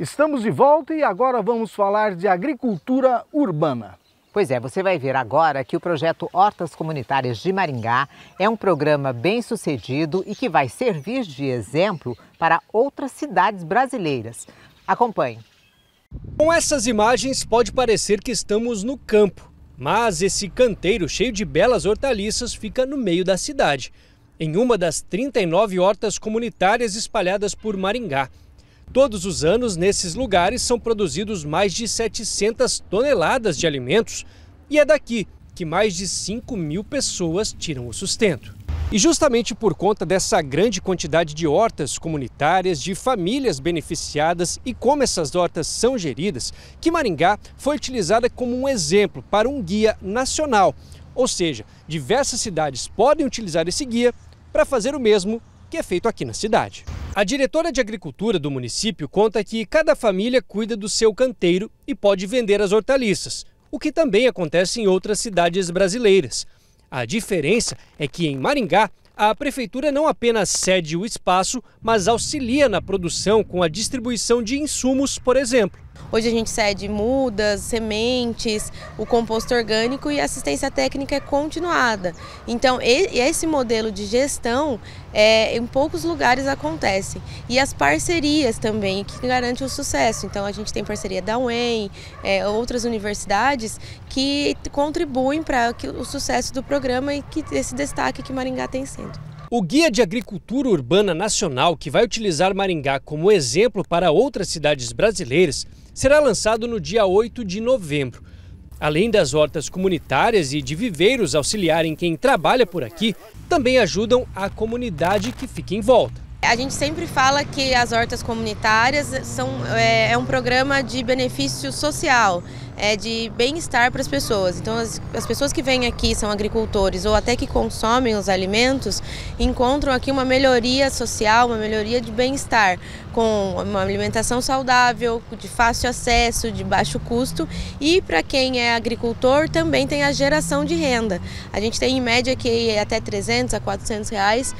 Estamos de volta e agora vamos falar de agricultura urbana. Pois é, você vai ver agora que o projeto Hortas Comunitárias de Maringá é um programa bem sucedido e que vai servir de exemplo para outras cidades brasileiras. Acompanhe. Com essas imagens pode parecer que estamos no campo, mas esse canteiro cheio de belas hortaliças fica no meio da cidade, em uma das 39 hortas comunitárias espalhadas por Maringá. Todos os anos, nesses lugares, são produzidos mais de 700 toneladas de alimentos e é daqui que mais de 5 mil pessoas tiram o sustento. E justamente por conta dessa grande quantidade de hortas comunitárias, de famílias beneficiadas e como essas hortas são geridas, que Maringá foi utilizada como um exemplo para um guia nacional. Ou seja, diversas cidades podem utilizar esse guia para fazer o mesmo que é feito aqui na cidade. A diretora de agricultura do município conta que cada família cuida do seu canteiro e pode vender as hortaliças, o que também acontece em outras cidades brasileiras. A diferença é que em Maringá, a prefeitura não apenas cede o espaço, mas auxilia na produção com a distribuição de insumos, por exemplo. Hoje a gente cede mudas, sementes, o composto orgânico e a assistência técnica é continuada. Então, esse modelo de gestão é, em poucos lugares acontece. E as parcerias também, que garantem o sucesso. Então, a gente tem parceria da UEM, é, outras universidades que contribuem para o sucesso do programa e que esse destaque que Maringá tem sendo. O Guia de Agricultura Urbana Nacional, que vai utilizar Maringá como exemplo para outras cidades brasileiras, será lançado no dia 8 de novembro. Além das hortas comunitárias e de viveiros auxiliarem quem trabalha por aqui, também ajudam a comunidade que fica em volta. A gente sempre fala que as hortas comunitárias são, é, é um programa de benefício social é, de bem-estar para as pessoas. Então, as, as pessoas que vêm aqui são agricultores ou até que consomem os alimentos encontram aqui uma melhoria social, uma melhoria de bem-estar, com uma alimentação saudável, de fácil acesso, de baixo custo e para quem é agricultor também tem a geração de renda. A gente tem em média que até 300 a 400 reais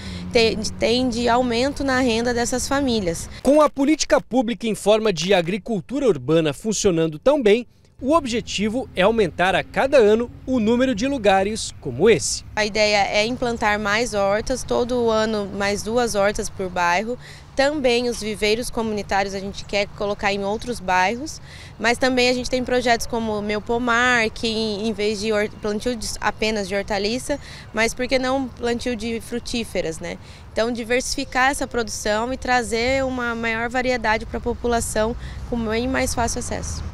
tem de aumento na renda dessas famílias. Com a política pública em forma de agricultura urbana funcionando tão bem, o objetivo é aumentar a cada ano o número de lugares como esse. A ideia é implantar mais hortas, todo ano mais duas hortas por bairro. Também os viveiros comunitários a gente quer colocar em outros bairros, mas também a gente tem projetos como Meu Pomar, que em vez de plantio apenas de hortaliça, mas por que não plantio de frutíferas, né? Então diversificar essa produção e trazer uma maior variedade para a população com bem mais fácil acesso.